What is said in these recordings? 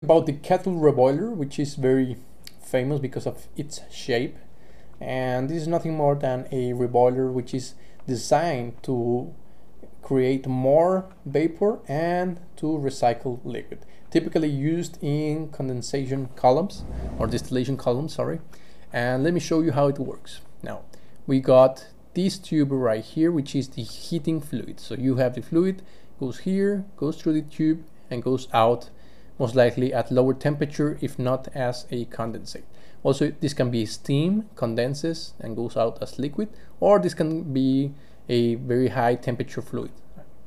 about the kettle reboiler, which is very famous because of its shape. And this is nothing more than a reboiler which is designed to create more vapor and to recycle liquid. Typically used in condensation columns or distillation columns, sorry. And let me show you how it works. Now, we got this tube right here, which is the heating fluid. So you have the fluid, goes here, goes through the tube and goes out most likely at lower temperature if not as a condensate. Also, this can be steam, condenses and goes out as liquid, or this can be a very high temperature fluid.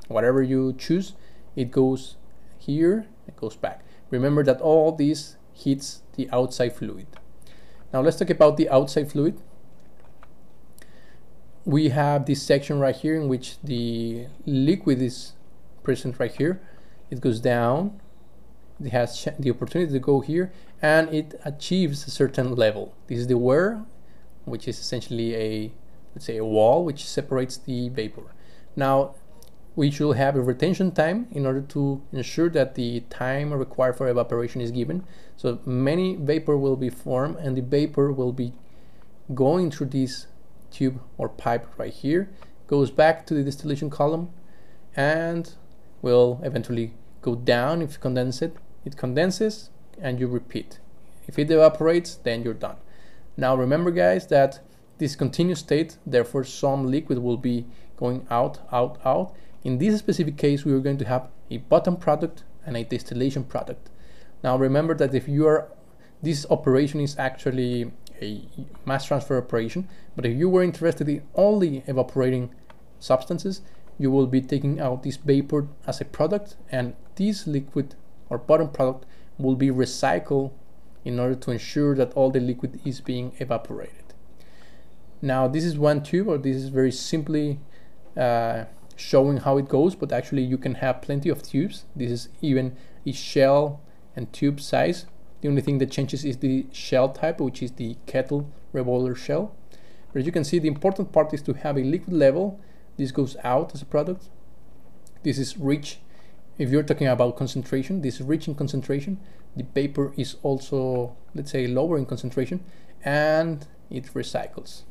Whatever you choose, it goes here, it goes back. Remember that all this heats the outside fluid. Now let's talk about the outside fluid. We have this section right here in which the liquid is present right here. It goes down it has the opportunity to go here and it achieves a certain level. This is the weir, which is essentially a, let's say a wall which separates the vapor. Now, we should have a retention time in order to ensure that the time required for evaporation is given. So many vapor will be formed and the vapor will be going through this tube or pipe right here, goes back to the distillation column and will eventually go down if you condense it it condenses and you repeat. If it evaporates, then you're done. Now remember guys that this continuous state, therefore some liquid will be going out, out, out. In this specific case, we are going to have a bottom product and a distillation product. Now remember that if you are, this operation is actually a mass transfer operation, but if you were interested in only evaporating substances, you will be taking out this vapor as a product and this liquid or bottom product will be recycled in order to ensure that all the liquid is being evaporated. Now this is one tube or this is very simply uh, showing how it goes but actually you can have plenty of tubes. This is even a shell and tube size. The only thing that changes is the shell type which is the kettle reboiler shell. But as you can see the important part is to have a liquid level. This goes out as a product. This is rich if you're talking about concentration, this rich in concentration, the vapor is also, let's say, lower in concentration and it recycles.